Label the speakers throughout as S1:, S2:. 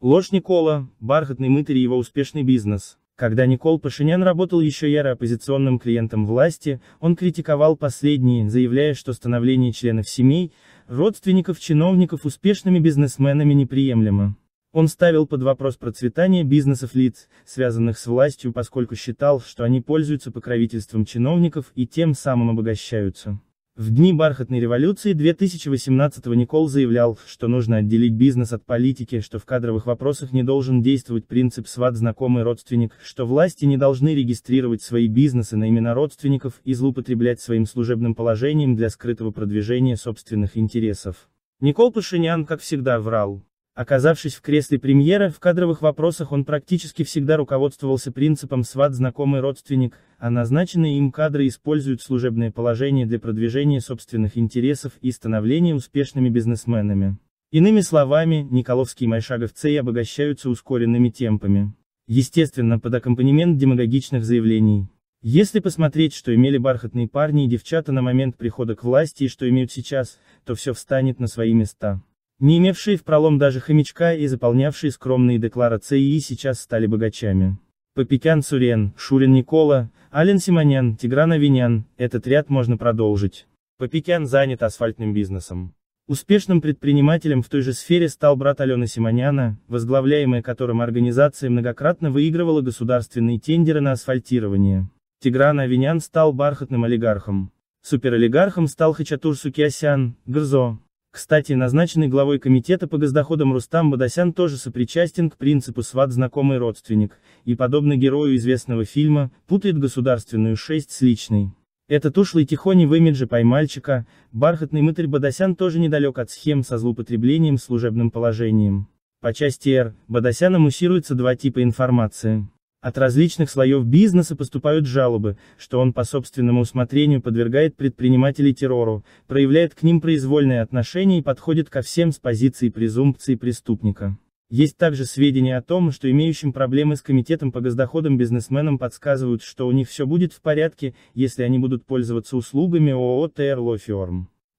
S1: Ложь Никола, бархатный мытарь и его успешный бизнес. Когда Никол Пашинян работал еще яро оппозиционным клиентом власти, он критиковал последние, заявляя, что становление членов семей, родственников чиновников успешными бизнесменами неприемлемо. Он ставил под вопрос процветание бизнесов лиц, связанных с властью, поскольку считал, что они пользуются покровительством чиновников и тем самым обогащаются. В дни бархатной революции 2018-го Никол заявлял, что нужно отделить бизнес от политики, что в кадровых вопросах не должен действовать принцип сват знакомый родственник, что власти не должны регистрировать свои бизнесы на имена родственников и злоупотреблять своим служебным положением для скрытого продвижения собственных интересов. Никол Пашинян, как всегда, врал. Оказавшись в кресле премьера, в кадровых вопросах он практически всегда руководствовался принципом «сват знакомый родственник», а назначенные им кадры используют служебное положение для продвижения собственных интересов и становления успешными бизнесменами. Иными словами, Николовские и Майшаговцы обогащаются ускоренными темпами. Естественно, под аккомпанемент демагогичных заявлений. Если посмотреть, что имели бархатные парни и девчата на момент прихода к власти и что имеют сейчас, то все встанет на свои места. Не имевшие в пролом даже хомячка и заполнявшие скромные декларации и сейчас стали богачами. Попекян Сурен, Шурин Никола, Ален Симонян, Тигран Авинян, этот ряд можно продолжить. Попекян занят асфальтным бизнесом. Успешным предпринимателем в той же сфере стал брат Алены Симоняна, возглавляемая которым организация многократно выигрывала государственные тендеры на асфальтирование. Тигран Авинян стал бархатным олигархом. Суперолигархом стал Хачатур Сукиасян, Грзо. Кстати, назначенный главой комитета по госдоходам Рустам Бадасян тоже сопричастен к принципу сват знакомый родственник, и, подобно герою известного фильма, путает государственную шесть с личной. Этот ушлый тихоний в имидже поймальчика, бархатный мытарь Бадасян тоже недалек от схем со злоупотреблением служебным положением. По части Р, Бадасяна муссируется два типа информации. От различных слоев бизнеса поступают жалобы, что он по собственному усмотрению подвергает предпринимателей террору, проявляет к ним произвольное отношение и подходит ко всем с позиции презумпции преступника. Есть также сведения о том, что имеющим проблемы с комитетом по госдоходам бизнесменам подсказывают, что у них все будет в порядке, если они будут пользоваться услугами ООО ТР.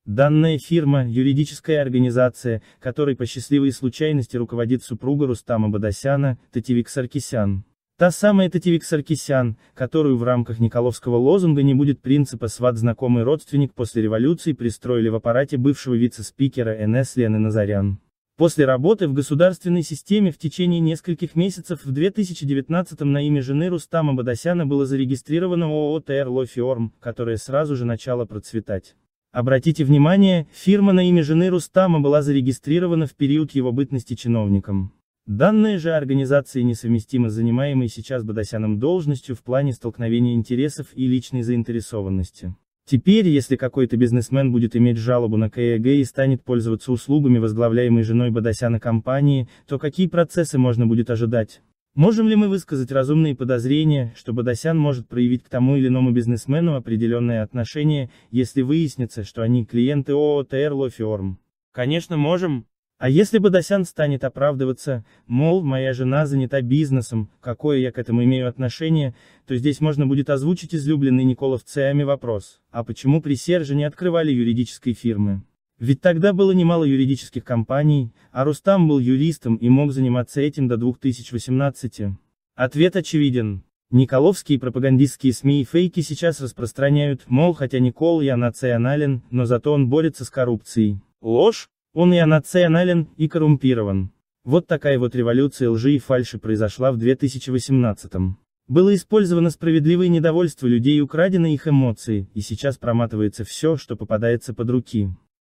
S1: Данная фирма – юридическая организация, которой по счастливой случайности руководит супруга Рустама Бадасяна, Тативик Саркисян. Та самая Татевик Саркисян, которую в рамках Николовского лозунга не будет принципа сват знакомый родственник после революции пристроили в аппарате бывшего вице-спикера НС Лены Назарян. После работы в государственной системе в течение нескольких месяцев в 2019 на имя жены Рустама Бадасяна было зарегистрировано ООО ТР Лофиорм, которое сразу же начало процветать. Обратите внимание, фирма на имя жены Рустама была зарегистрирована в период его бытности чиновником. Данная же организация несовместима с занимаемой сейчас Бадасяном должностью в плане столкновения интересов и личной заинтересованности. Теперь, если какой-то бизнесмен будет иметь жалобу на КЭГ и станет пользоваться услугами возглавляемой женой Бадасяна компании, то какие процессы можно будет ожидать? Можем ли мы высказать разумные подозрения, что Бадасян может проявить к тому или иному бизнесмену определенное отношение, если выяснится, что они клиенты ООО ТР Лофиорм? Конечно можем, а если Бадасян станет оправдываться, мол, моя жена занята бизнесом, какое я к этому имею отношение, то здесь можно будет озвучить излюбленный Николовцами вопрос, а почему при Серже не открывали юридической фирмы? Ведь тогда было немало юридических компаний, а Рустам был юристом и мог заниматься этим до 2018. Ответ очевиден. Николовские пропагандистские СМИ и фейки сейчас распространяют, мол, хотя Никол я национален, но зато он борется с коррупцией. Ложь? Он и национален, и коррумпирован. Вот такая вот революция лжи и фальши произошла в 2018 -м. Было использовано справедливое недовольство людей и украдены их эмоции, и сейчас проматывается все, что попадается под руки.